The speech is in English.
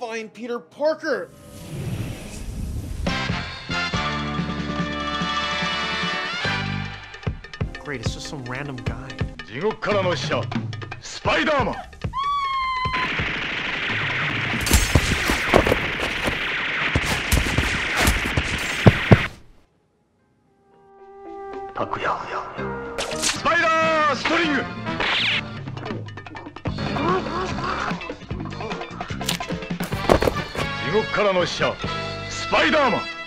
find Peter Parker. Great, it's just some random guy. 地獄からの使者スパイダーマン拓也スパイダーストリング 獄からの使者スパイダーマン。